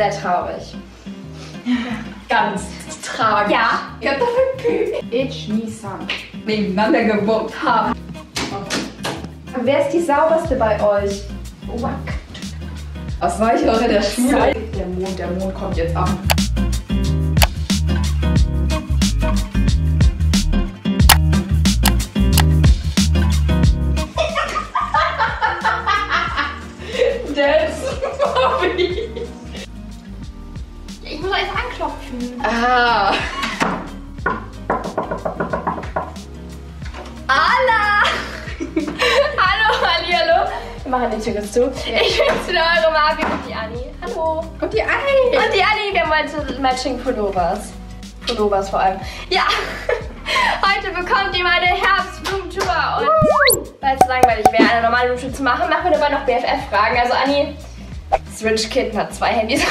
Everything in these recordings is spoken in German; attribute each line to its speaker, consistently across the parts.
Speaker 1: Sehr traurig.
Speaker 2: Ganz tragisch.
Speaker 1: Ja.
Speaker 2: Kartoffelpü.
Speaker 3: Ich Nissan.
Speaker 2: Nebeneinander gewohnt haben.
Speaker 3: Wer ist die sauberste bei euch?
Speaker 2: Wack. Was war ich heute der Schule?
Speaker 3: Der Mond, der Mond kommt jetzt an.
Speaker 1: Kurz zu. Ich bin's wieder, eure Marvin und die Anni. Hallo.
Speaker 2: Und die Ei.
Speaker 1: Und die Anni, wir haben heute Matching Pullovers. Pullovers vor allem. Ja. Heute bekommt ihr meine Herbstblumentour. Und weil es langweilig wäre, eine normale Blumentour zu machen, machen wir dabei noch BFF-Fragen. Also Anni, das Rich Kid hat zwei Handys.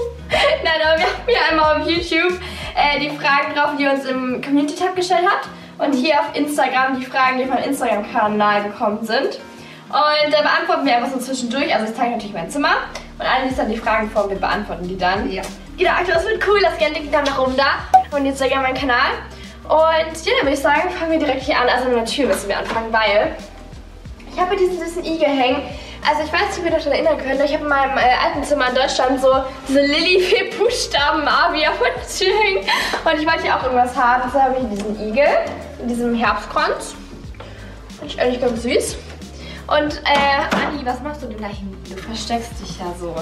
Speaker 1: Nein, aber wir haben hier einmal auf YouTube äh, die Fragen drauf, die uns im Community-Tab gestellt hat. Und hier auf Instagram die Fragen, die von Instagram-Kanal gekommen sind. Und da beantworten wir einfach so zwischendurch. Also ich zeige natürlich mein Zimmer. Und Anni liest dann die Fragen vor und wir beantworten die dann.
Speaker 2: Ja.
Speaker 1: Genau, also das wird cool. Lasst gerne den Daumen nach oben da. Und jetzt sehr gerne meinen Kanal. Und ja, dann würde ich sagen, fangen wir direkt hier an. Also mit der Tür müssen wir anfangen, weil ich habe diesen süßen Igel hängen. Also ich weiß nicht, ob ihr euch daran erinnern könnt. Ich habe in meinem äh, alten Zimmer in Deutschland so diese Lilly vier Buchstaben Avi auf der Tür hängen. Und ich wollte hier auch irgendwas haben. Deshalb habe ich diesen Igel in diesem Herbstkranz. Finde ich eigentlich ganz süß. Und äh, Anni, was machst du denn da hinten? Du versteckst dich ja so.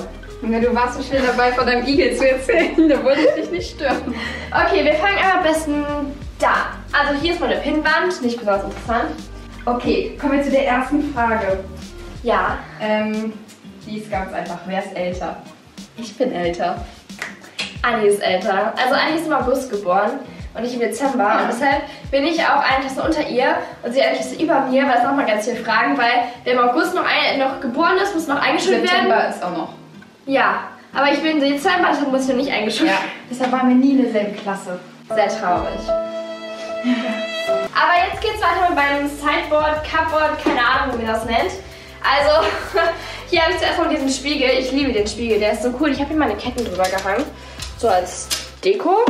Speaker 2: Ja, du warst so schnell dabei, von deinem Igel zu erzählen. Da wollte ich dich nicht stören.
Speaker 1: Okay, wir fangen am besten da. Also hier ist meine Pinnwand, nicht besonders interessant.
Speaker 3: Okay, kommen wir zu der ersten Frage.
Speaker 1: Ja,
Speaker 3: Ähm, die ist ganz einfach. Wer ist älter?
Speaker 2: Ich bin älter.
Speaker 1: Anni ist älter. Also Anni ist im August geboren und ich im Dezember. Und deshalb bin ich auch eine Klasse unter ihr und sie eigentlich ist über mir, weil es nochmal ganz viele Fragen, weil wer im August noch, ein, noch geboren ist, muss noch eingeschult werden.
Speaker 2: September ist auch noch.
Speaker 1: Ja, aber ich bin im Dezember, deshalb muss ich noch nicht eingeschult
Speaker 2: Ja.
Speaker 1: werden.
Speaker 3: Deshalb waren wir nie in derselben Klasse.
Speaker 1: Sehr traurig. Aber jetzt geht's weiter mit meinem Sideboard, Cupboard, keine Ahnung, wie man das nennt. Also, hier habe ich zuerst mal diesen Spiegel. Ich liebe den Spiegel, der ist so cool. Ich habe hier meine Ketten drüber gehangen, so als Deko.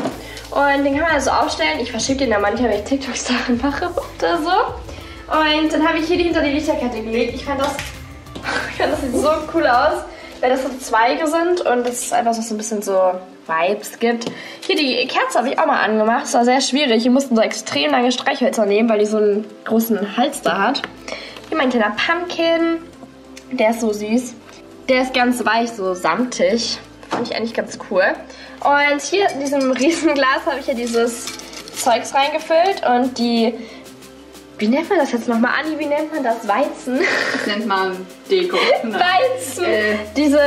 Speaker 1: Und den kann man also aufstellen. Ich verschiebe den da manchmal, wenn ich TikTok-Sachen mache oder so. Und dann habe ich hier die hinter die Lichterkette gelegt. Ich fand das, ich fand das sieht so cool aus, weil das so Zweige sind und das ist einfach so ein bisschen so Vibes gibt. Hier die Kerze habe ich auch mal angemacht. Das war sehr schwierig. Wir mussten so extrem lange Streichhölzer nehmen, weil die so einen großen Hals da hat. Hier mein kleiner Pumpkin. Der ist so süß. Der ist ganz weich, so samtig. Fand ich eigentlich ganz cool. Und hier in diesem riesen Glas habe ich ja dieses Zeugs reingefüllt und die. Wie nennt man das jetzt nochmal, Anni? Wie nennt man das? Weizen?
Speaker 2: Das nennt man Deko.
Speaker 1: Weizen!
Speaker 2: Äh.
Speaker 1: Diese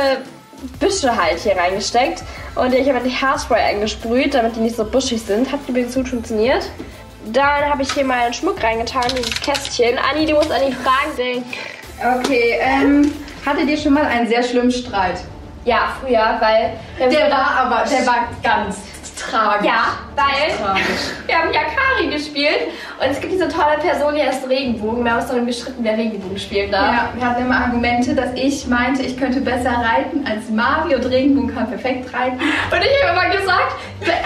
Speaker 1: Büsche halt hier reingesteckt. Und ich habe die Haarspray eingesprüht, damit die nicht so buschig sind. Hat übrigens gut funktioniert. Dann habe ich hier meinen Schmuck reingetan, dieses Kästchen. Anni, du musst an die Fragen denken.
Speaker 2: Okay, ähm, hattet ihr schon mal einen sehr schlimmen Streit?
Speaker 1: Ja, früher, weil...
Speaker 2: Der war aber, der war ganz tragisch.
Speaker 1: Ja, weil
Speaker 2: Tragisch.
Speaker 1: wir haben Yakari gespielt und es gibt diese tolle Person, die heißt Regenbogen. Wir haben uns dann gestritten, wer Regenbogen spielen darf.
Speaker 2: Ja, wir hatten immer Argumente, dass ich meinte, ich könnte besser reiten als Mario und Regenbogen kann perfekt reiten.
Speaker 1: Und ich habe immer gesagt,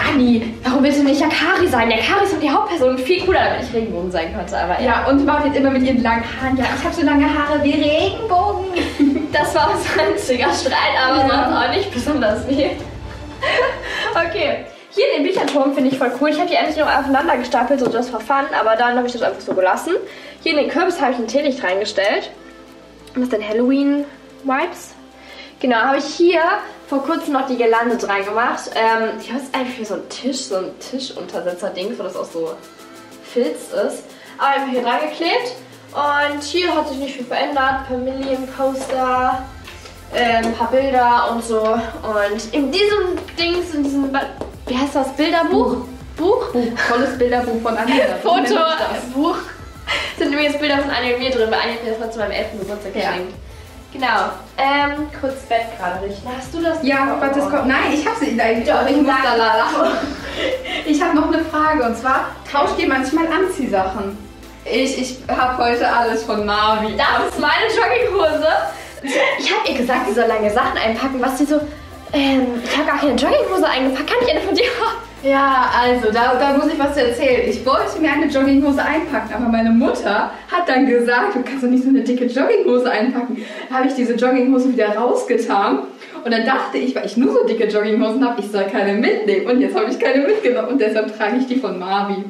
Speaker 1: Anni, warum willst du nicht Yakari sein? Yakari ist doch die Hauptperson, viel cooler, damit ich Regenbogen sein konnte. Aber ja,
Speaker 2: Ja, und Mario jetzt immer mit ihren langen Haaren. Ja, ich habe so lange Haare wie Regenbogen.
Speaker 1: Das war unser einziger Streit, aber
Speaker 2: Ja.
Speaker 1: sonst auch nicht besonders viel. okay. Hier den Bücherturm finde ich voll cool. Ich habe die eigentlich noch aufeinander gestapelt, so das Verfahren, aber dann habe ich das einfach so gelassen. Hier in den Kürbis habe ich ein Teelicht reingestellt. Und das sind Halloween-Vibes. Genau, habe ich hier vor kurzem noch die Girlande dran gemacht. Ähm, ich habe es eigentlich für so einen Tisch, so ein Tischuntersetzer-Ding, wo das auch so Filz ist. Aber einfach hier dran geklebt. Und hier hat sich nicht viel verändert. Familienposter, ähm, ein paar Bilder und so. Und in diesem Dings, in diesem, wie heißt das, Bilderbuch? Buch?
Speaker 2: Buch, tolles Bilderbuch von sich das.
Speaker 1: Fotobuch. Sind übrigens Bilder von Anja und mir drin, weil mir das mal zu meinem 11. Geburtstag
Speaker 2: Ja.
Speaker 1: geschenkt. Genau. Ähm, kurz Bett gerade richten. Hast du das?
Speaker 2: Ja, warte, das kommt. Nein, ich habe sie. Nein,
Speaker 1: Doch,
Speaker 2: ich muss da lachen. Ich habe noch eine Frage und zwar tauscht ihr manchmal Anziehsachen? Ich, ich habe heute alles von Navi.
Speaker 1: Das ist meine Jogginghose. Ich habe ihr gesagt, sie soll lange Sachen einpacken, was sie so. Ähm, ich habe gar keine Jogginghose eingepackt. Kann ich eine von dir haben?
Speaker 2: Ja, also da, da muss ich was erzählen. Ich wollte mir eine Jogginghose einpacken, aber meine Mutter hat dann gesagt, du kannst doch nicht so eine dicke Jogginghose einpacken. Da habe ich diese Jogginghose wieder rausgetan und dann dachte ich, weil ich nur so dicke Jogginghosen habe, ich soll keine mitnehmen. Und jetzt habe ich keine mitgenommen und deshalb trage ich die von Marvi.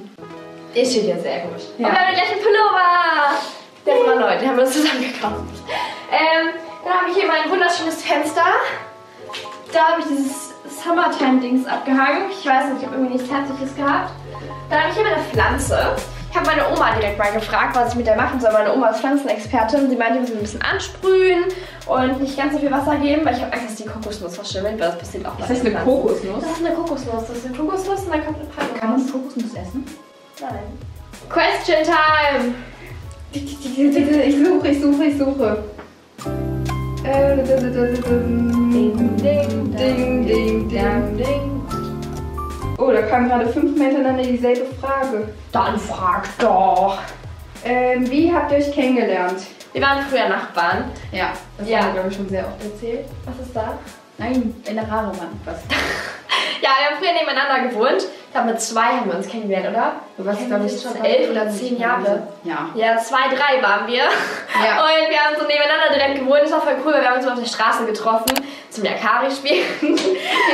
Speaker 1: Der steht ja sehr gut.
Speaker 2: Ja.
Speaker 1: Und wir haben den gleichen Pullover. Der ist mal neu, den haben wir uns zusammen gekauft. Ähm, dann habe ich hier mein wunderschönes Fenster. Da habe ich dieses Summertime-Dings abgehangen. Ich weiß nicht, ich habe irgendwie nichts Herzliches gehabt. Dann habe ich hier meine Pflanze. Ich habe meine Oma direkt mal gefragt, was ich mit der machen soll. Meine Oma ist Pflanzenexpertin. Sie meinte, ich muss ein bisschen ansprühen und nicht ganz so viel Wasser geben, weil ich habe Angst, dass die Kokosnuss verschimmelt, weil das passiert auch bei
Speaker 2: Ist das eine. Kokosnuss?
Speaker 1: Das ist eine Kokosnuss. Das ist eine Kokosnuss und dann kommt eine Palme
Speaker 2: Kann man. Kokosnuss essen?
Speaker 1: Nein. Question Time!
Speaker 2: Ich suche, ich suche, ich suche. Äh, Ding, ding, ding, ding, ding, ding. Oh, da kam gerade fünfmal hintereinander dieselbe Frage.
Speaker 1: Dann frag doch!
Speaker 2: Ähm, wie habt ihr euch kennengelernt?
Speaker 1: Wir waren früher Nachbarn.
Speaker 2: Ja, das
Speaker 1: Ja.
Speaker 2: haben wir, glaube ich, schon sehr oft erzählt.
Speaker 1: Was ist da?
Speaker 2: Nein, deine Haare waren was.
Speaker 1: Ja, wir haben früher nebeneinander gewohnt. Ich glaube, mit zwei haben wir uns kennengelernt, oder?
Speaker 2: Du warst,
Speaker 1: Kennen
Speaker 2: glaube ich,
Speaker 1: schon elf oder zehn Jahre.
Speaker 2: Ja.
Speaker 1: Ja, zwei, drei waren wir.
Speaker 2: Ja.
Speaker 1: Und wir haben so nebeneinander direkt gewohnt. Das war voll cool, weil wir haben uns auf der Straße getroffen zum Yakari spielen.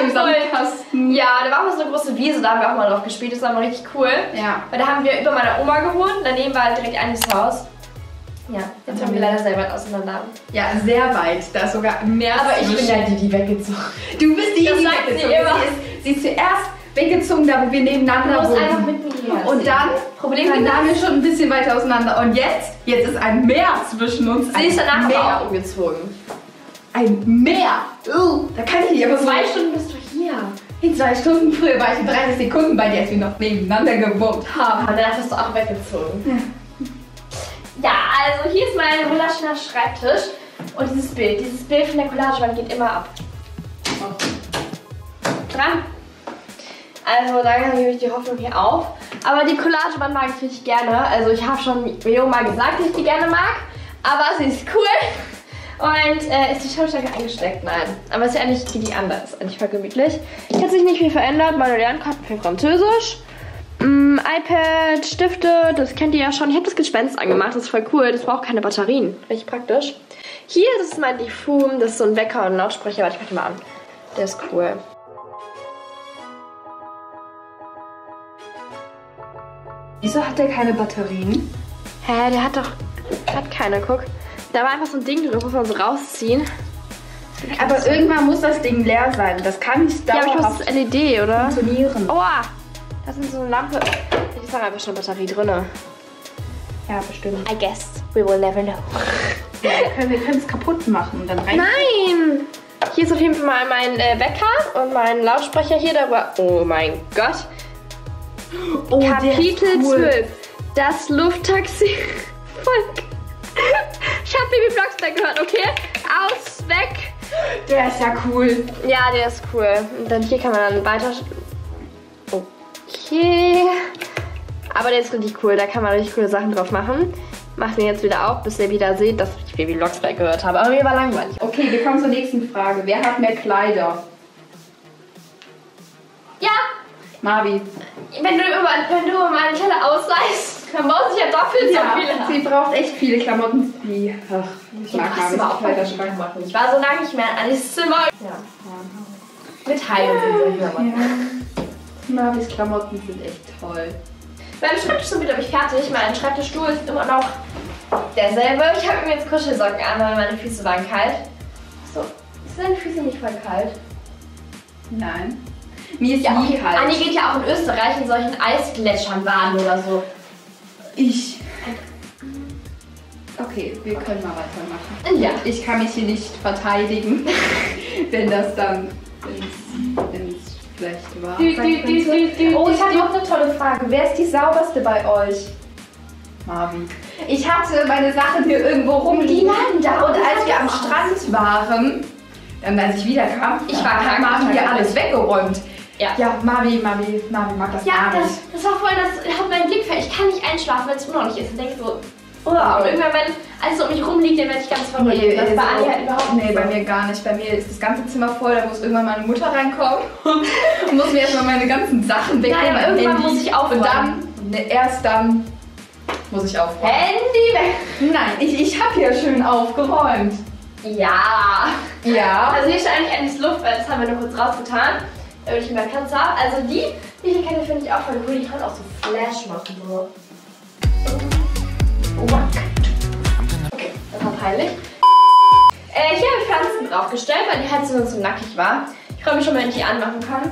Speaker 2: Im Sandkasten.
Speaker 1: Ja, da war auch so eine große Wiese, da haben wir auch mal drauf gespielt. Das war mal richtig cool.
Speaker 2: Ja.
Speaker 1: Weil da haben wir über meiner Oma gewohnt. Daneben war halt direkt Anis Haus. Ja, jetzt haben wir leider sehr weit auseinander.
Speaker 2: Ja, sehr weit. Da ist sogar mehr
Speaker 1: Aber ich bin ja die, die weggezogen
Speaker 2: Du bist die,
Speaker 1: Das
Speaker 2: die
Speaker 1: sagt sie
Speaker 2: weggezogen ist.
Speaker 1: immer.
Speaker 2: Sie ist, sie ist zuerst weggezogen, da wo wir
Speaker 1: Du
Speaker 2: nebeneinander
Speaker 1: musst einfach
Speaker 2: wohnen. Und dann,
Speaker 1: Problem
Speaker 2: dann waren wir schon ein bisschen weiter auseinander. Und jetzt, jetzt ist ein Meer zwischen uns.
Speaker 1: Sie ist
Speaker 2: ein
Speaker 1: danach
Speaker 2: Meer.
Speaker 1: aber auch umgezogen.
Speaker 2: Ein Meer. Uh, da kann ich nicht, aber so
Speaker 1: Zwei Stunden bist du hier.
Speaker 2: In zwei Stunden früher war ich in 30 Sekunden bei dir, als wir noch nebeneinander gewohnt haben.
Speaker 1: Aber danach bist du auch weggezogen. Ja, also hier ist mein wunderschöner Schreibtisch. Und dieses Bild, dieses Bild von der Collagewand geht immer ab. Dran. Also da gebe ich die Hoffnung hier auf. Aber die Collagewand mag ich richtig gerne. Also ich habe schon Leo mal gesagt, dass ich die gerne mag. Aber sie ist cool. Und äh, ist die Schaustärke eingesteckt? Nein. Aber ist ja eigentlich die, anders. Ist eigentlich voll gemütlich. Hat sich nicht viel verändert. Meine Lernkarten für Französisch. Mm, iPad, Stifte, das kennt ihr ja schon. Ich habe das Gespenst angemacht, das ist voll cool. Das braucht keine Batterien. Richtig praktisch. Hier, ist mein Diffum, das ist so ein Wecker und ein Lautsprecher. Warte, ich mach den mal an. Der ist cool.
Speaker 2: Wieso hat der keine Batterien?
Speaker 1: Hä, der hat doch. Hat keine, guck. Da war einfach so ein Ding drin, muss man so rausziehen.
Speaker 2: Aber irgendwann muss das Ding leer sein. Das kann nicht
Speaker 1: Ja, aber ich
Speaker 2: dauerhaft
Speaker 1: glaube, das ist LED, oder?
Speaker 2: funktionieren.
Speaker 1: Aua! Da ist so eine Lampe. Ich sag einfach schon Batterie drinne.
Speaker 2: Ja, bestimmt.
Speaker 1: I guess we will never know.
Speaker 2: Ja, wir können- wir können es kaputt machen und dann rein.
Speaker 1: Nein! Hier ist auf jeden Fall mal mein äh, Wecker und mein Lautsprecher hier darüber. Oh mein Gott.
Speaker 2: Oh,
Speaker 1: Kapitel
Speaker 2: cool.
Speaker 1: 12. Das Lufttaxi. Ich hab Baby Blocksberg gehört, okay? Aus, weg.
Speaker 2: Der ist ja cool.
Speaker 1: Ja, der ist cool. Und dann hier kann man dann weiter. Okay. Aber der ist richtig cool. Da kann man richtig coole Sachen drauf machen. Mach den jetzt wieder auf, bis ihr wieder seht, dass ich Baby Blocksberg gehört habe. Aber mir war langweilig.
Speaker 2: Okay, wir kommen zur nächsten Frage. Wer hat mehr Kleider? Marvi.
Speaker 1: wenn du, über, wenn du meine Kleider ausleihst, dann brauchst du ja doppelt so viele.
Speaker 2: sie braucht echt viele Klamotten. Die, ach, ich mag Marvis
Speaker 1: auch
Speaker 2: Kleiderschrank.
Speaker 1: Klamotten. Ich war so lange nicht mehr in Anis Zimmer. Ja. Mit Heilen sind solche Klamotten.
Speaker 2: Ja. Marvis Klamotten sind echt toll.
Speaker 1: Mein Schreibtisch ist wieder ich fertig. Mein Schreibtischstuhl ist immer noch derselbe. Ich habe mir jetzt Kuschelsocken an, weil meine Füße waren kalt. So, sind deine Füße nicht voll kalt?
Speaker 2: Nein. Mir ist
Speaker 1: Ja,
Speaker 2: nie
Speaker 1: okay.
Speaker 2: kalt.
Speaker 1: Anni geht ja auch in Österreich in solchen Eisgletschern baden oder so.
Speaker 2: Ich. Okay, wir können mal weitermachen.
Speaker 1: Ja.
Speaker 2: Ich kann mich hier nicht verteidigen, wenn das dann wenn es schlecht war.
Speaker 3: Oh, ich habe noch eine tolle Frage. Wer ist die sauberste bei euch?
Speaker 2: Marvin. Ich hatte meine Sachen hier irgendwo rumliegen.
Speaker 1: Die da
Speaker 2: Und als wir am Strand waren, dann als ich wiederkam,
Speaker 1: Ich war krank, war
Speaker 2: hier alles weggeräumt.
Speaker 1: Ja.
Speaker 2: Ja, Marvin, Marvin, Marvin mag das
Speaker 1: Ja,
Speaker 2: gar
Speaker 1: das,
Speaker 2: nicht.
Speaker 1: das war voll das, hat mein Blick ver- Ich kann nicht einschlafen, wenn es unordentlich ist. Und denke so, Oder auch irgendwann, wenn alles um mich rumliegt, dann werde ich ganz verrückt.
Speaker 2: Nee,
Speaker 1: das bei Anni halt überhaupt nicht
Speaker 2: nee, bei mir gar nicht. Bei mir ist das ganze Zimmer voll, da muss irgendwann meine Mutter reinkommen und muss mir erstmal meine ganzen Sachen wegnehmen.
Speaker 1: Nein, aber irgendwann
Speaker 2: Handy.
Speaker 1: muss ich aufräumen.
Speaker 2: Und dann, ne, erst dann muss ich aufräumen.
Speaker 1: Handy weg.
Speaker 2: Nein, ich, ich habe hier schön aufgeräumt.
Speaker 1: Ja.
Speaker 2: Ja.
Speaker 1: Also hier steht eigentlich endlich das Luftbett, das haben wir nur kurz rausgetan, damit ich mehr Platz habe. Also die, die Kette finde ich auch voll cool, die kann auch so Flash machen. So. Okay, das war peinlich. Äh, hier habe ich Pflanzen draufgestellt, weil die Heizung sonst so nackig war. Ich freue mich schon, wenn ich die anmachen kann.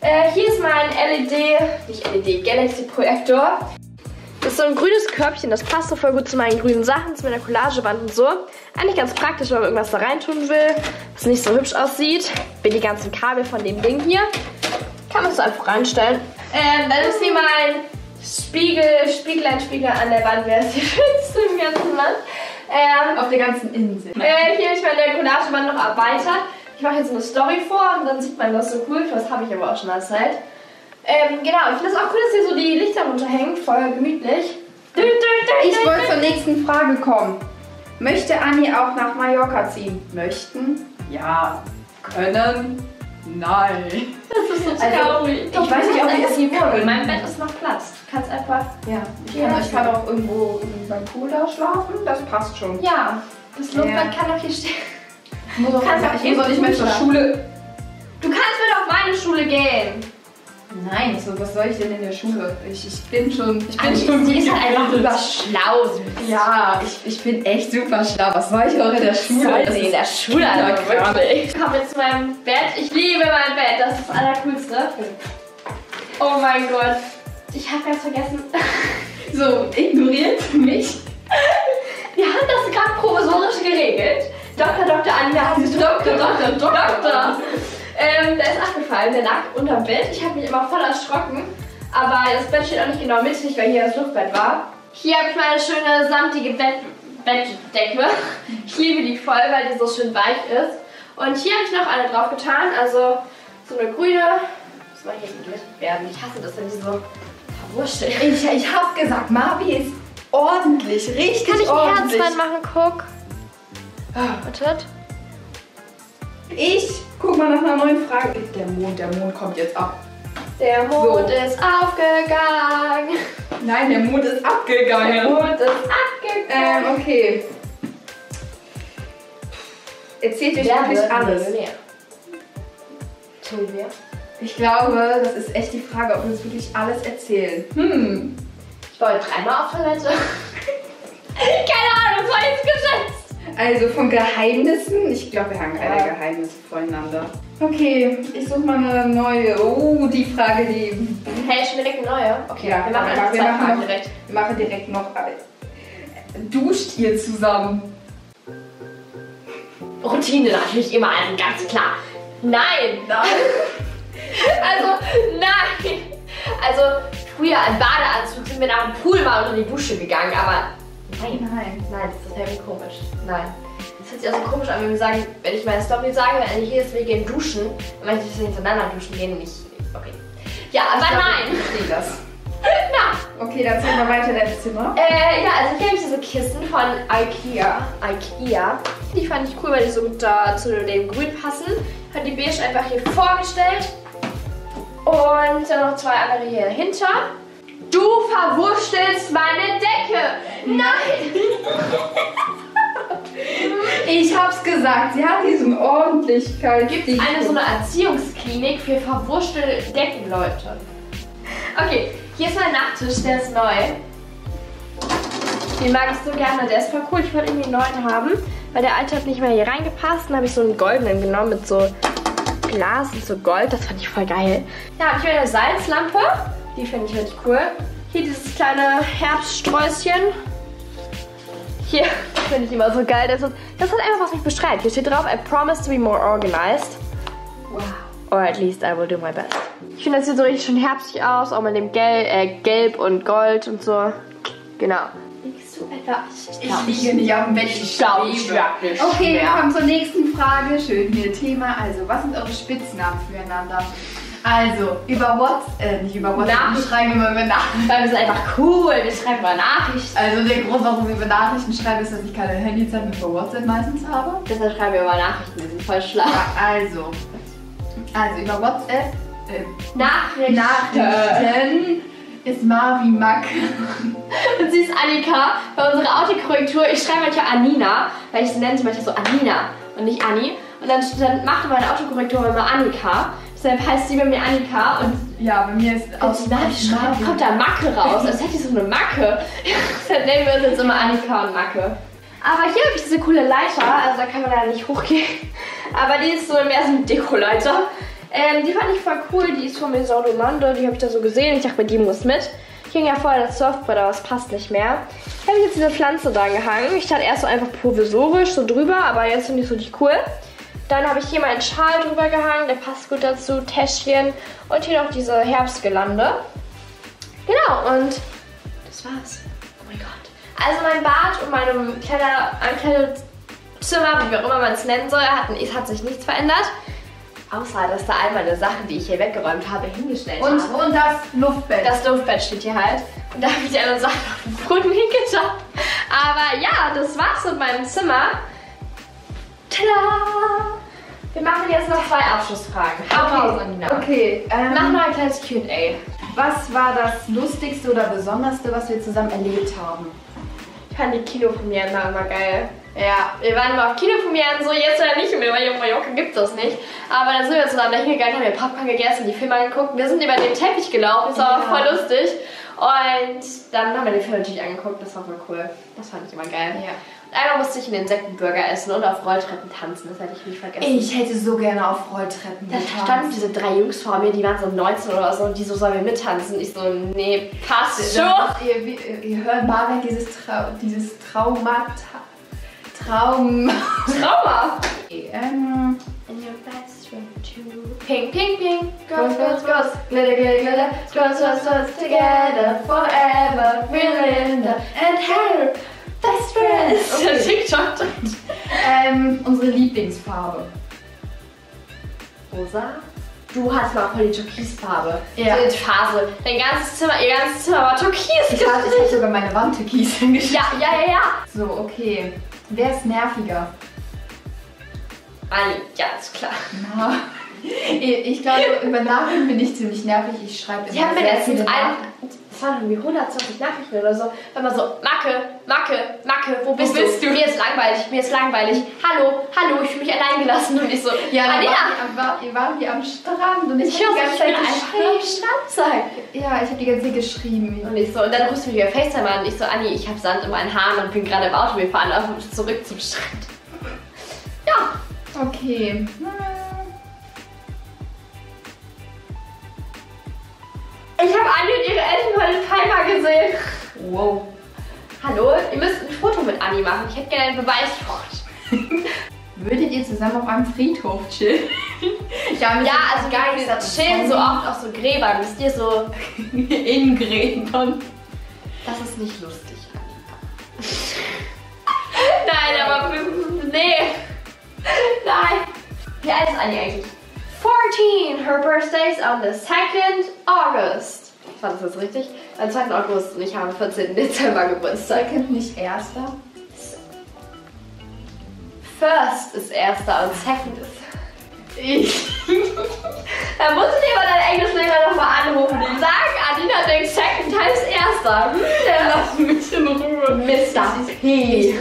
Speaker 1: Äh, hier ist mein LED, nicht LED, Galaxy Projektor. Das ist so ein grünes Körbchen, das passt so voll gut zu meinen grünen Sachen, zu meiner Collagewand und so. Eigentlich ganz praktisch, wenn man irgendwas da reintun will, was nicht so hübsch aussieht. Wie die ganzen Kabel von dem Ding hier. Kann man es einfach reinstellen. Ähm, dann ist hier mein Spiegel, Spiegeleinspiegel an der Wand, wer ist hier schönste im ganzen Land. Ähm,
Speaker 2: Auf der ganzen Insel.
Speaker 1: äh, hier habe ich meine Collagewand noch erweitert. Ich mache jetzt eine Story vor und dann sieht man das so cool. Das habe ich aber auch schon Zeit. Ähm, genau, ich finde es auch cool, dass hier so die Lichter runterhängen. Voll gemütlich.
Speaker 2: Ich wollte zur nächsten Frage kommen. Möchte Anni auch nach Mallorca ziehen? Möchten? Ja. Können? Nein.
Speaker 1: Das ist so
Speaker 2: Also,
Speaker 1: traurig.
Speaker 2: ich weiß nicht, ob ihr es hier können.
Speaker 1: Mein Bett ist noch Platz. Du kannst einfach.
Speaker 2: Ja. Ich
Speaker 1: Ja,
Speaker 2: kann,
Speaker 1: das
Speaker 2: ich kann auch irgendwo beim Pool da schlafen. Das passt schon.
Speaker 1: Ja, das Luftbett
Speaker 2: Ja.
Speaker 1: kann doch hier stehen.
Speaker 2: Ich muss auch,
Speaker 1: Kannst auch
Speaker 2: ich muss auch nicht mehr zur Schule.
Speaker 1: Du kannst mit auf meine Schule gehen.
Speaker 2: Nein, so, was soll ich denn in der Schule? Ich, ich bin schon. Ich bin
Speaker 1: Anni,
Speaker 2: schon
Speaker 1: sie ist einfach super schlau.
Speaker 2: Ja, ich, ich bin echt super schlau. Was soll ich auch in der Schule?
Speaker 1: soll sie in der Schule, also
Speaker 2: Kinderkram.
Speaker 1: wirklich. Ich komme jetzt zu meinem Bett. Ich liebe mein Bett. Das ist das Allercoolste. Oh mein Gott. Ich habe ganz vergessen.
Speaker 2: So, ignoriert mich.
Speaker 1: Wir haben das gerade provisorisch geregelt. Dr. Dr. Anja hat sich Doktor, Doktor, Doktor. Ähm, der ist abgefallen, der lag unterm Bett. Ich habe mich immer voll erschrocken. Aber das Bett steht auch nicht genau mittig, weil hier das Luftbett war. Hier habe ich meine schöne samtige Bett Bettdecke. Ich liebe die voll, weil die so schön weich ist. Und hier habe ich noch eine drauf getan, also so eine grüne. Muss mal hier gelichtet werden. Ich hasse das, wenn die so verwurschteln.
Speaker 2: Ich, ich hab gesagt, Marvi ist ordentlich, richtig
Speaker 1: Kann ich ein Herz
Speaker 2: ordentlich.
Speaker 1: reinmachen? Guck. Wartet.
Speaker 2: Ich guck mal nach einer neuen Frage. Der Mond, der Mond kommt jetzt ab.
Speaker 1: Der Mond
Speaker 2: So.
Speaker 1: ist aufgegangen.
Speaker 2: Nein, der Mond ist
Speaker 1: Der
Speaker 2: abgegangen.
Speaker 1: Mond ist abgegangen.
Speaker 2: Ähm, okay. Erzählt euch
Speaker 1: Wer
Speaker 2: wirklich alles.
Speaker 1: Millionär?
Speaker 2: Ich glaube, das ist echt die Frage, ob wir uns wirklich alles erzählen. Hm.
Speaker 1: Ich war heute dreimal auf Toilette. Keine Ahnung, das war jetzt geschätzt.
Speaker 2: Also von Geheimnissen. Ich glaube, wir haben keine
Speaker 1: Ja.
Speaker 2: Geheimnisse voneinander. Okay, ich suche mal eine neue. Oh, die Frage, die.
Speaker 1: Hey, schon direkt eine neue? Okay,
Speaker 2: Ja,
Speaker 1: wir machen
Speaker 2: wir machen
Speaker 1: Fragen
Speaker 2: noch-
Speaker 1: direkt.
Speaker 2: Wir machen direkt noch. Duscht ihr zusammen?
Speaker 1: Routine natürlich immer, also ganz klar. Nein. Nein. also, nein. Also, früher im Badeanzug sind wir nach dem Pool mal unter die Dusche gegangen, aber nein.
Speaker 2: Nein.
Speaker 1: Nein, das ist irgendwie komisch. Nein. Das hört sich also komisch an, wenn wir sagen, wenn ich meine Story sage, wenn hier ist, wir gehen duschen, dann möchte ich hintereinander duschen gehen und nicht. Okay. Ja, aber nein!
Speaker 2: Ich verstehe das.
Speaker 1: Na!
Speaker 2: Okay, dann ziehen wir weiter dein Zimmer.
Speaker 1: Äh, ja, also hier habe ich diese Kissen von Ikea. Ikea. Die fand ich cool, weil die so gut da zu dem Grün passen. Hat die beige einfach hier vorgestellt. Und dann noch zwei andere hier dahinter. Du verwurstelst meine Decke! Nein!
Speaker 2: Ich hab's gesagt, sie hat diesen Ordentlichkeit.
Speaker 1: Gibt es eine so eine Erziehungsklinik für verwurstelte Deckenleute? Okay, hier ist mein Nachttisch, der ist neu. Den mag ich so gerne, der ist voll cool. Ich wollte irgendwie einen neuen haben, weil der alte hat nicht mehr hier reingepasst. Dann habe ich so einen goldenen genommen mit so Glas und so Gold. Das fand ich voll geil. Ja, habe ich hier eine Salzlampe. Die finde ich richtig cool. Hier dieses kleine Herbststräußchen. Hier finde ich immer so geil. Das, ist, das hat einfach was mich beschreibt. Hier steht drauf, I promise to be more organized.
Speaker 2: Wow.
Speaker 1: Or at least I will do my best. Ich finde, das sieht so richtig schön herbstlich aus, auch mit dem Gel äh, Gelb und Gold und so. Genau. Liegst du etwa?
Speaker 2: Ich liege nicht auf dem Bett, ich
Speaker 1: glaub,
Speaker 2: schwebe.
Speaker 1: ich werd nicht
Speaker 2: Okay, wir kommen zur nächsten Frage. Schön hier Thema. Also, was sind eure Spitznamen füreinander? Also, über WhatsApp, äh, nicht über WhatsApp,
Speaker 1: Nachrichten.
Speaker 2: wir schreiben immer über Nachrichten.
Speaker 1: Weil wir sind einfach cool. Wir schreiben mal Nachrichten.
Speaker 2: Also, der Grund, warum wir über Nachrichten schreiben, ist, dass ich keine Handyzeit mit über WhatsApp meistens habe.
Speaker 1: Deshalb schreiben wir mal Nachrichten. Wir sind voll schlau.
Speaker 2: Ja, also. Also, über WhatsApp, äh,
Speaker 1: Nachrichten.
Speaker 2: Nachrichten ist Marvi Mack.
Speaker 1: Und sie ist Annika. Bei unserer Autokorrektur, ich schreibe manchmal Anina, weil ich sie nenne sie manchmal so Anina und nicht Anni. Und dann, dann macht meine Autokorrektur immer Annika. Deshalb heißt sie bei mir Annika und
Speaker 2: Ja, bei mir ist
Speaker 1: aus Nachschreiben kommt da Macke raus. Als hätte ich so eine Macke. Deshalb nennen wir uns jetzt immer Annika und Macke. Aber hier habe ich diese coole Leiter, also da kann man leider nicht hochgehen. Aber die ist so mehr so ein Dekoleiter. Ähm, die fand ich voll cool, die ist von Maison du Monde, die habe ich da so gesehen. Ich dachte, die muss mit. Hier hing ja vorher das Surfbrett, aber es passt nicht mehr. Ich habe jetzt diese Pflanze dran gehangen. Ich stand erst so einfach provisorisch so drüber, aber jetzt finde ich es richtig cool. Dann habe ich hier meinen Schal drüber gehangen, der passt gut dazu, Täschchen und hier noch diese Herbstgelande. Genau, und das war's. Oh mein Gott. Also mein Bad und meine kleine, ein kleines Zimmer, wie auch immer man es nennen soll, hat, hat sich nichts verändert. Außer, dass da all meine Sachen, die ich hier weggeräumt habe, hingestellt
Speaker 2: Und,
Speaker 1: habe.
Speaker 2: und das Luftbett.
Speaker 1: Das Luftbett steht hier halt. Und da habe ich die anderen Sachen auf den Boden hingetan. Aber ja, das war's mit meinem Zimmer. Tada! Wir machen jetzt noch zwei Abschlussfragen. Hau raus, Anina.
Speaker 2: Okay, ähm,
Speaker 1: Mach noch ein kleines Q&A.
Speaker 2: was war das Lustigste oder Besonderste, was wir zusammen erlebt haben?
Speaker 1: Ich fand die Kinopremieren immer geil. Ja, wir waren immer auf Kinopremieren, so jetzt ja nicht mehr, weil hier auf Mallorca gibt es das nicht. Aber dann sind wir zusammen da hingegangen, haben wir Popcorn gegessen, die Filme angeguckt. Wir sind über den Teppich gelaufen, das war
Speaker 2: Ja.
Speaker 1: voll lustig. Und dann haben wir den Film natürlich angeguckt, das war voll cool. Das fand ich immer geil.
Speaker 2: Ja.
Speaker 1: Einmal musste ich einen Insektenburger essen und auf Rolltreppen tanzen, das hätte ich nicht vergessen.
Speaker 2: Ich hätte so gerne auf Rolltreppen
Speaker 1: da
Speaker 2: getanzt.
Speaker 1: standen diese drei Jungs vor mir, die waren so 19 oder so und die so, sollen wir mittanzen? Ich so, nee, passt schon.
Speaker 2: Ihr, ihr, ihr hört Marek dieses, Trau dieses Trauma... Traum...
Speaker 1: Trauma.
Speaker 2: ähm,
Speaker 1: And your best friend too. Ping, ping, ping. Girls, girls, girls. Glitter, glitter, glitter. Girls, girls, girls. Together forever. We're Linda and her best friends.
Speaker 2: Okay.
Speaker 1: Der TikTok.
Speaker 2: ähm, unsere Lieblingsfarbe.
Speaker 1: Rosa? Du hast mal voll die Türkisfarbe.
Speaker 2: Ja.
Speaker 1: So die Phase. Dein ganzes Zimmer, ihr ganzes Zimmer war türkis.
Speaker 2: Ich habe ich hab sogar meine Wand türkis hingeschrieben.
Speaker 1: Ja, ja, ja, ja.
Speaker 2: So, okay. Wer ist nerviger?
Speaker 1: Anni, ganz klar.
Speaker 2: Na, ich glaube, über Nachrichten bin ich ziemlich nervig. Ich schreibe immer
Speaker 1: Sie haben mir letztens es waren irgendwie 120 Nachrichten oder so, wenn man so, Macke, Macke, Macke, wo bist,
Speaker 2: bist
Speaker 1: du?
Speaker 2: du?
Speaker 1: Mir ist langweilig, mir ist langweilig. Hallo, hallo, ich fühle mich allein gelassen und ich so,
Speaker 2: Ja,
Speaker 1: Anina,
Speaker 2: waren wir, wir waren hier am Strand und ich,
Speaker 1: ich
Speaker 2: habe die ganze Zeit
Speaker 1: am
Speaker 2: geschrieben.
Speaker 1: Strand sein.
Speaker 2: Ja, ich habe die ganze Zeit geschrieben.
Speaker 1: Und ich so, und dann rufst du mich über FaceTime an und ich so, Anni, ich habe Sand in meinen Haaren und bin gerade im Auto, wir fahren auf, zurück zum Strand. Ja,
Speaker 2: Okay.
Speaker 1: Ich habe Anni und ihre Eltern heute Palma gesehen. Wow. Hallo, ihr müsst ein Foto mit Anni machen. Ich hätte gerne ein Beweisfoto.
Speaker 2: Würdet ihr zusammen auf einem Friedhof chillen? mich
Speaker 1: Ja, also gar nicht, das chillen so oft auf so Gräbern, wisst ihr, so.
Speaker 2: in Gräbern.
Speaker 1: Das ist nicht lustig, Annika. Nein, aber nee. Nein. Wie alt ist Anni eigentlich? 14. Her birthday is on the 2nd August. War das jetzt richtig? Am 2. August und ich habe am 14. Dezember Geburtstag.
Speaker 2: Second, nicht erster.
Speaker 1: First ist erster und second ist.
Speaker 2: Ich.
Speaker 1: Da musst du dir mal deinen Englischlehrer nochmal anrufen. Die sagen, Anina denkt second heißt erster. Der
Speaker 2: Lass mich in Ruhe.
Speaker 1: Mr. P.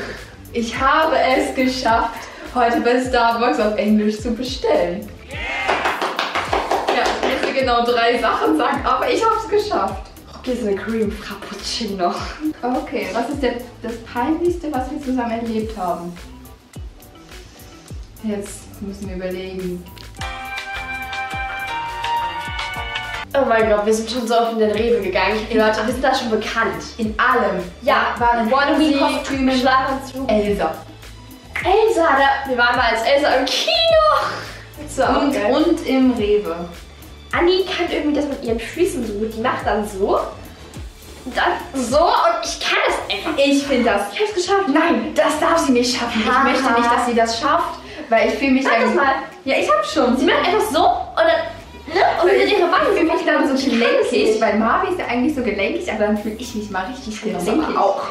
Speaker 2: Ich habe es geschafft, heute bei Starbucks auf Englisch zu bestellen. Ich genau drei Sachen sagen, aber ich habe es geschafft.
Speaker 1: Hier ist eine Cream Frappuccino.
Speaker 2: Okay, was ist der, das Peinlichste, was wir zusammen erlebt haben? Jetzt müssen wir überlegen.
Speaker 1: Oh mein Gott, wir sind schon so oft in den Rewe gegangen. Die Leute, wir sind da schon bekannt.
Speaker 2: In allem.
Speaker 1: Ja,
Speaker 2: waren
Speaker 1: Wannabe-Kostüme, Schlafanzug.
Speaker 2: Elsa.
Speaker 1: Elsa, da, wir waren mal als Elsa im Kino. So,
Speaker 2: Und,
Speaker 1: okay.
Speaker 2: und im Rewe.
Speaker 1: Anni kann irgendwie das mit ihren Füßen so gut. Die macht dann so. Dann so und ich kann es einfach.
Speaker 2: Ich finde das.
Speaker 1: Ich hab's geschafft.
Speaker 2: Nein, das darf sie nicht schaffen. Ich möchte nicht, dass sie das schafft, weil ich fühle mich
Speaker 1: Sag das
Speaker 2: dann-
Speaker 1: mal.
Speaker 2: Ja, ich hab schon.
Speaker 1: Sie macht einfach so und dann. Ne? Und mit
Speaker 2: ich
Speaker 1: den
Speaker 2: so
Speaker 1: Ich kann es
Speaker 2: gelenkig, weil Marvi ist ja eigentlich so gelenkig, aber dann fühle ich mich mal richtig gelenkig.
Speaker 1: auch.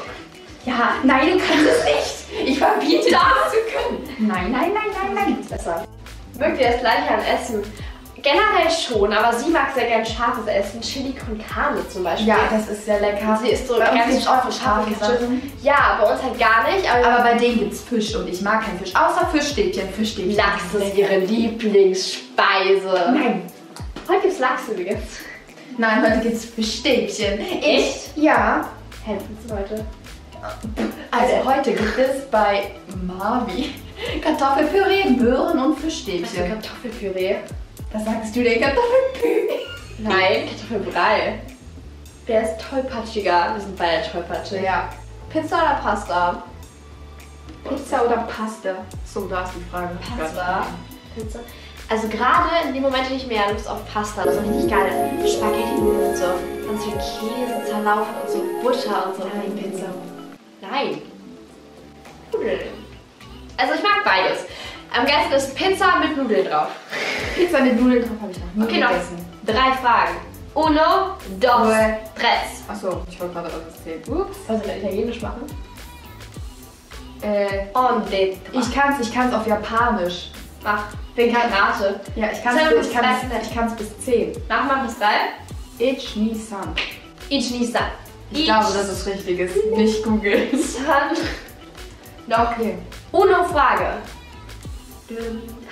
Speaker 2: Ja, nein, du kannst es nicht. Ich verbiete das zu können. Nein, nein, nein, nein, nein.
Speaker 1: Besser. Mögt ihr das gleiche an Essen? Generell schon, aber sie mag sehr gern scharfes Essen. Chili con carne zum Beispiel.
Speaker 2: Ja, das ist sehr lecker.
Speaker 1: Sie ist so
Speaker 2: Bei
Speaker 1: ganz scharfe
Speaker 2: auch scharfe. Sachen.
Speaker 1: Ja, bei uns halt gar nicht. Aber,
Speaker 2: Aber bei denen gibt's Fisch und ich mag keinen Fisch. Außer Fischstäbchen. Fischstäbchen.
Speaker 1: Lachs ist ihre Lieblingsspeise.
Speaker 2: Nein.
Speaker 1: Heute gibt's Lachs übrigens.
Speaker 2: Nein, heute gibt's Fischstäbchen.
Speaker 1: Echt?
Speaker 2: Ja.
Speaker 1: Helfen Sie heute.
Speaker 2: Also heute gibt es bei Marvi Kartoffelpüree, Möhren und Fischstäbchen.
Speaker 1: Kartoffelpüree?
Speaker 2: Was sagst du denn Kartoffelpüree?
Speaker 1: Nein, Kartoffelbrei. Der ist tollpatschiger. Wir sind beide tollpatschig.
Speaker 2: Ja.
Speaker 1: Pizza oder Pasta?
Speaker 2: Pizza oder Pasta? So, da ist die Frage.
Speaker 1: Pasta. Pizza. Also gerade in dem Moment hätte ich mehr Lust auf Pasta. Das ist so richtig geil. Spaghetti-Nudeln und so. Ganz viel Käse, zerlaufen und so Butter und so.
Speaker 2: Nein, Pizza.
Speaker 1: Nein. Also ich mag beides. Am geilsten ist Pizza mit Nudeln drauf.
Speaker 2: Pizza mit Nudeln drauf habe ich noch nie
Speaker 1: Okay, noch
Speaker 2: gegessen.
Speaker 1: drei Fragen. Uno, dos, tres.
Speaker 2: Achso, ich wollte gerade was erzählen. Ups.
Speaker 1: Was soll ich Italienisch machen?
Speaker 2: Äh,
Speaker 1: On the
Speaker 2: ich kann's, ich kann's auf Japanisch.
Speaker 1: Mach. Wegen Karate.
Speaker 2: Ja, ich kann's, bis, ich kann's,
Speaker 1: drei.
Speaker 2: ich kann's bis 10.
Speaker 1: Nachmachen bis drei.
Speaker 2: Ich ni san.
Speaker 1: Ichi-san.
Speaker 2: Ich glaube, das ist richtig ist. Nicht googeln.
Speaker 1: San. Noch.
Speaker 2: Okay.
Speaker 1: Uno Frage.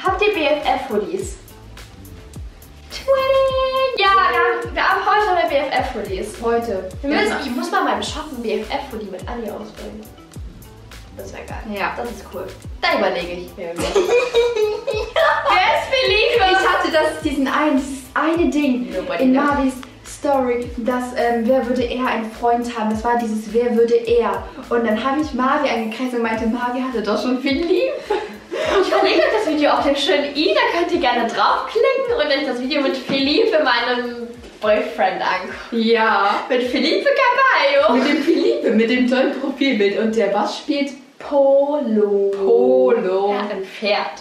Speaker 1: Habt ihr BFF-Hoodies? Twinning! Ja, wir haben, wir haben heute noch BFF-Hoodies.
Speaker 2: Heute.
Speaker 1: Wir müssen, ich muss mal beim Shoppen BFF-Hoodie mit Anni ausbringen. Das wäre geil.
Speaker 2: Ja.
Speaker 1: Das ist cool. Da überlege ich mir. wer ist Philippe?
Speaker 2: Ich hatte das, diesen einen, dieses eine Ding
Speaker 1: Nobody
Speaker 2: in. Marvis Story, dass ähm, wer würde er einen Freund haben? Das war dieses Wer würde er? Und dann habe ich Marvi angekreist und meinte, Marvi hatte doch schon viel lieb.
Speaker 1: Ich verlinke euch das Video auf dem schönen i, da könnt ihr gerne draufklicken und euch das Video mit Philippe, meinem Boyfriend, angucken.
Speaker 2: Ja.
Speaker 1: Mit Philippe Caballo.
Speaker 2: Mit dem Philippe, mit dem tollen Profilbild. Und der was spielt?
Speaker 1: Polo.
Speaker 2: Polo.
Speaker 1: Hat ein Pferd.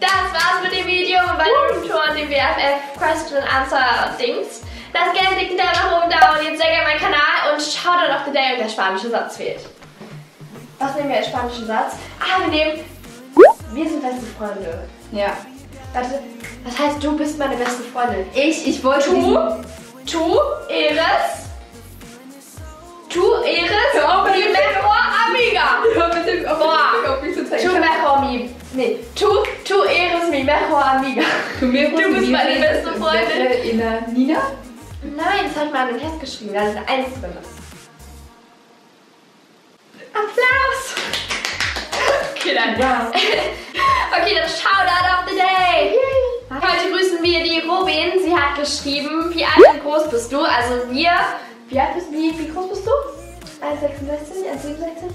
Speaker 1: Das war's mit dem Video und bei der Roomtour und dem BFF Question Answer Dings. Lasst gerne dicken Daumen nach oben da und jetzt sehr gerne meinen Kanal und schaut dann auf the Day und der spanische Satz fehlt. Was nehmen wir als spanischen Satz? Ah, wir nehmen Wir sind beste Freunde.
Speaker 2: Ja.
Speaker 1: Warte, was heißt du bist meine beste Freundin?
Speaker 2: Ich, ich wollte
Speaker 1: Tu,
Speaker 2: diesen-
Speaker 1: tu eres, tu eres,
Speaker 2: Hör auf mit
Speaker 1: mi
Speaker 2: dem
Speaker 1: mejor amiga.
Speaker 2: Hör mit dem auf
Speaker 1: Boah. Tu mejor mi, nee, tu, tu eres mi mejor amiga.
Speaker 2: Du,
Speaker 1: Du bist meine beste Freundin.
Speaker 2: In der Nina?
Speaker 1: Nein, das habe ich mal in den Test geschrieben, da ist eine Eins drin. Applaus! Okay, dann.
Speaker 2: Wow.
Speaker 1: Okay, dann Shoutout of the Day! Heute grüßen wir die Robin. Sie hat geschrieben, wie alt und groß bist du? Also wir, wie alt bist du? Wie, wie groß bist du? 1,66? 1,67?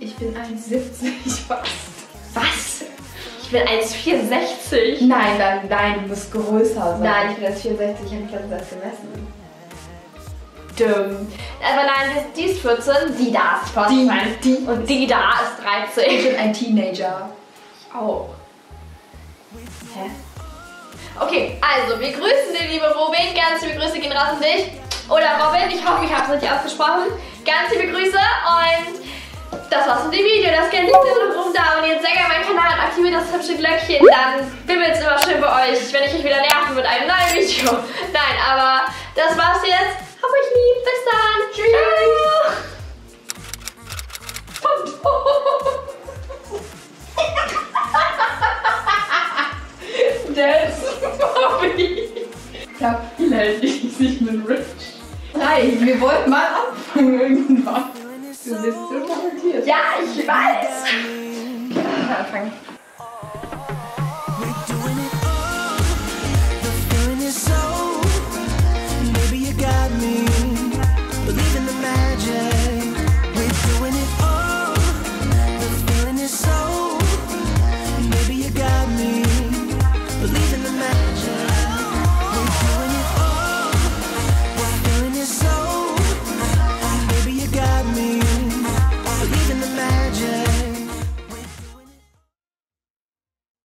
Speaker 2: Ich bin 1,70 fast.
Speaker 1: Was? Ich bin 1,64.
Speaker 2: Nein, dann, nein, du musst größer sein.
Speaker 1: Nein, ich bin 1,64. Ich habe mich letztens gemessen. Dumm. Aber nein, die ist 14, die da ist 14.
Speaker 2: Die-
Speaker 1: und die da ist
Speaker 2: Ich
Speaker 1: 13.
Speaker 2: bin ein Teenager.
Speaker 1: Auch. Hä? Okay, also wir grüßen die liebe Robin. Ganz liebe Grüße gehen raus an dich. Oder Robin, ich hoffe, ich habe es richtig ausgesprochen. Ganz liebe Grüße und das war's mit dem Video. Das gerne liegt noch rum da und jetzt sehr gerne meinen Kanal und aktiviert das hübsche Glöckchen. Dann bimmelt es immer schön bei euch, wenn ich euch wieder nerven mit einem neuen Video. Nein, aber das war's jetzt. Hab euch lieb. Bis dann. Ciao.
Speaker 2: That's Bobby. Ja, viel hält ich sich mit Rich. Nein, wir wollten mal anfangen irgendwann. Du bist so talentiert.
Speaker 1: Ja, ich weiß. Anfangen.